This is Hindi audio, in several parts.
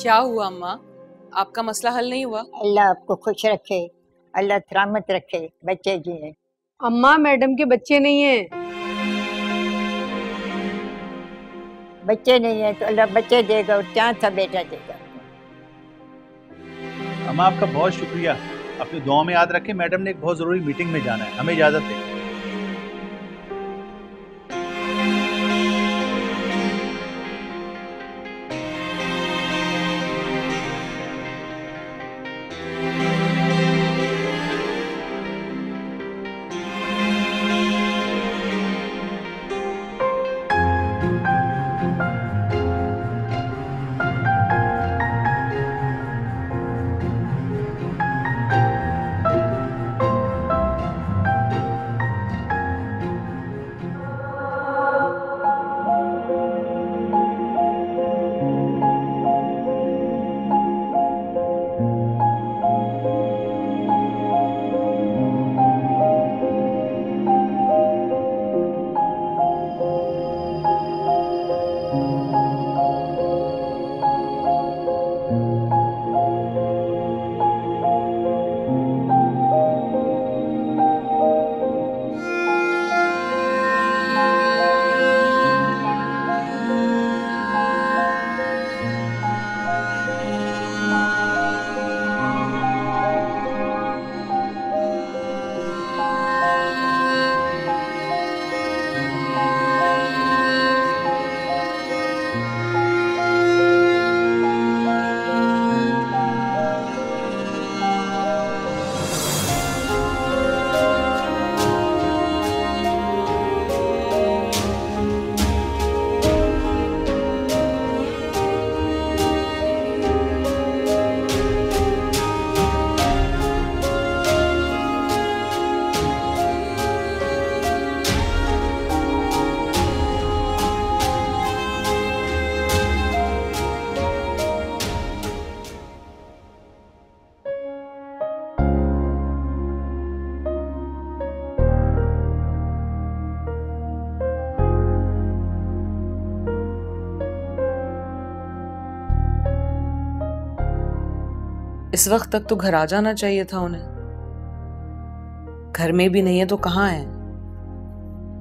क्या हुआ अम्मा? आपका मसला हल नहीं हुआ? अल्लाह आपको खुश रखे अल्लाह सलामत रखे बच्चे जिए अम्मा मैडम के बच्चे नहीं है। बच्चे नहीं है तो अल्लाह बच्चे देगा और क्या था बेटा देगा। अम्मा आपका बहुत शुक्रिया। अपनी दुआ में याद रखें मैडम ने एक बहुत ज़रूरी मीटिंग में जाना है। हमें इजाज़त दें। इस वक्त तक तो घर आ जाना चाहिए था उन्हें। घर में भी नहीं है तो कहाँ है?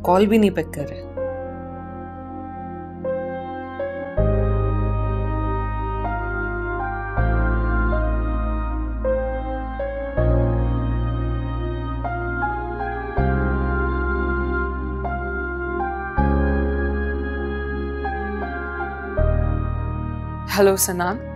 कॉल भी नहीं पिक कर रहे। हेलो सनान।